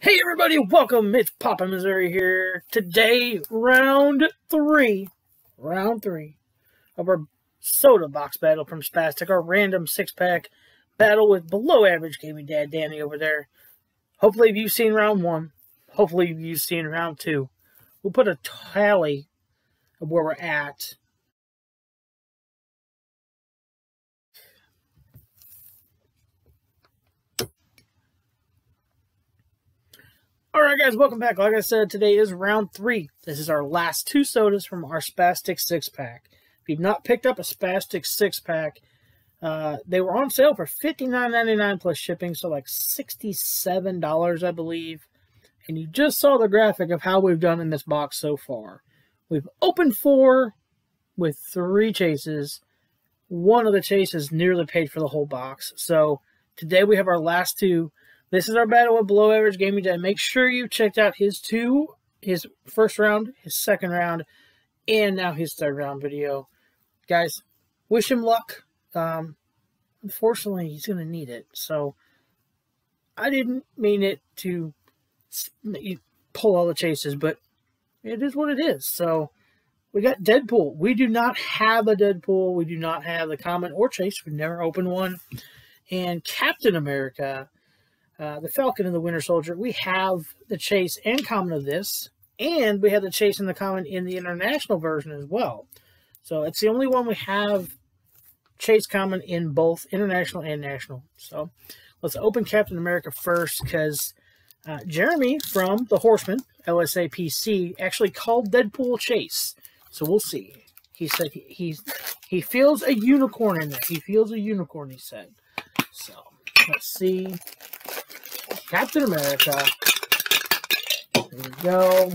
Hey everybody, welcome. It's Poppin Missouri here. Today, round three, round three of our soda box battle from Spastic, our random six pack battle with below average gaming dad Danny over there. Hopefully, you've seen round one. Hopefully, you've seen round two. We'll put a tally of where we're at Alright guys, welcome back. Like I said, today is round three. This is our last two sodas from our Spastic 6-pack. If you've not picked up a Spastic 6-pack, uh, they were on sale for $59.99 plus shipping, so like $67, I believe. And you just saw the graphic of how we've done in this box so far. We've opened four with three chases. One of the chases nearly paid for the whole box. So today we have our last two this is our battle with below average gaming dad. Make sure you checked out his two, his first round, his second round, and now his third round video. Guys, wish him luck. Um, unfortunately, he's going to need it. So, I didn't mean it to pull all the chases, but it is what it is. So, we got Deadpool. We do not have a Deadpool. We do not have the common or chase. We've never opened one. And Captain America uh, the Falcon and the Winter Soldier, we have the chase and common of this, and we have the chase and the common in the international version as well. So it's the only one we have chase common in both international and national. So let's open Captain America first because uh, Jeremy from The Horseman, LSAPC, actually called Deadpool Chase. So we'll see. He said he, he's, he feels a unicorn in there. He feels a unicorn, he said. So let's see Captain America. There we go.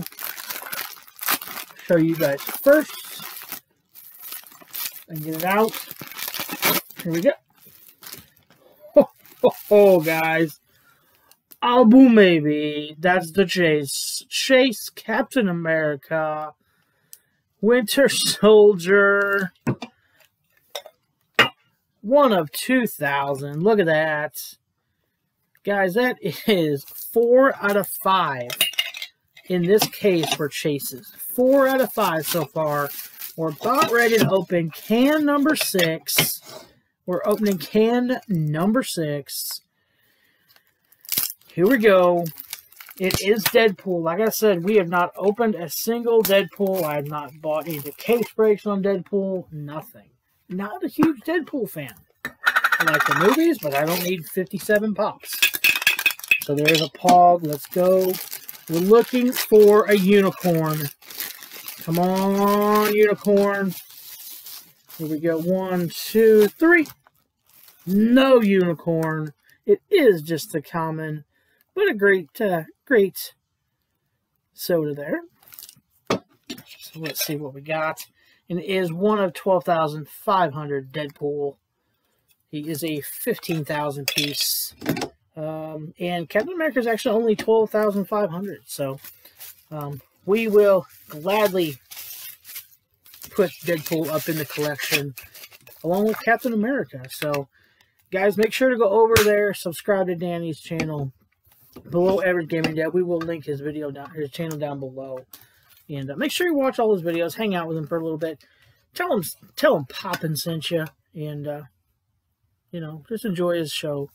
Show you guys first. And get it out. Here we go. Oh, oh, oh guys. Albu maybe. That's the chase. Chase Captain America. Winter Soldier. One of 2,000. Look at that. Guys, that is four out of five in this case for chases. Four out of five so far. We're about ready to open can number six. We're opening can number six. Here we go. It is Deadpool. Like I said, we have not opened a single Deadpool. I have not bought any case breaks on Deadpool. Nothing. Not a huge Deadpool fan. I like the movies, but I don't need 57 pops. So there's a pog. Let's go. We're looking for a unicorn. Come on, unicorn. Here we go. One, two, three. No unicorn. It is just a common, but a great, uh, great soda there. So let's see what we got. And it is one of 12,500 Deadpool. He is a 15,000 piece. Um, and Captain America is actually only 12,500. So um, we will gladly put Deadpool up in the collection along with Captain America. So guys, make sure to go over there, subscribe to Danny's channel below Average Gaming Dad. We will link his video down, his channel down below. And uh, make sure you watch all his videos, hang out with him for a little bit. Tell him, tell him Poppin sent you, and uh, you know, just enjoy his show.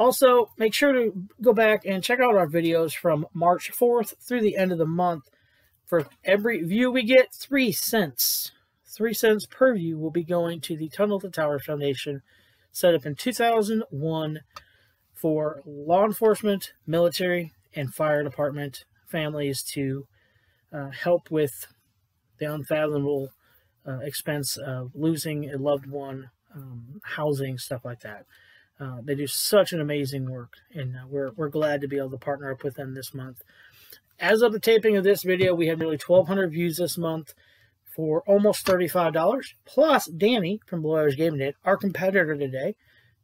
Also, make sure to go back and check out our videos from March 4th through the end of the month. For every view we get, three cents. Three cents per view will be going to the Tunnel to Towers Foundation, set up in 2001 for law enforcement, military, and fire department families to uh, help with the unfathomable uh, expense of losing a loved one, um, housing, stuff like that. Uh, they do such an amazing work, and uh, we're, we're glad to be able to partner up with them this month. As of the taping of this video, we have nearly 1,200 views this month for almost $35. Plus, Danny from Below Average Gaming Dad, our competitor today,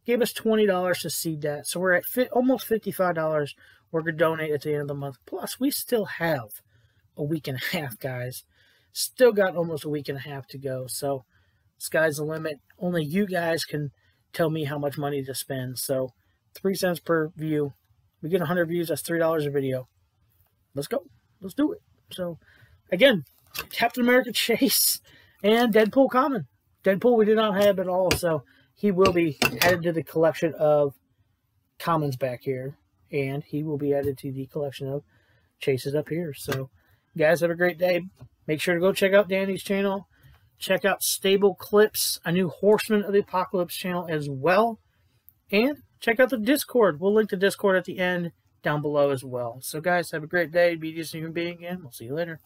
gave us $20 to seed that. So we're at fi almost $55. We're going to donate at the end of the month. Plus, we still have a week and a half, guys. Still got almost a week and a half to go. So, sky's the limit. Only you guys can tell me how much money to spend. So, three cents per view. We get 100 views. That's $3 a video. Let's go. Let's do it. So, again, Captain America Chase and Deadpool Common. Deadpool we did not have at all, so he will be added to the collection of commons back here, and he will be added to the collection of chases up here. So, guys, have a great day. Make sure to go check out Danny's channel. Check out Stable Clips, a new Horseman of the Apocalypse channel as well. And check out the Discord. We'll link the Discord at the end down below as well. So, guys, have a great day. Be a decent human being, and we'll see you later.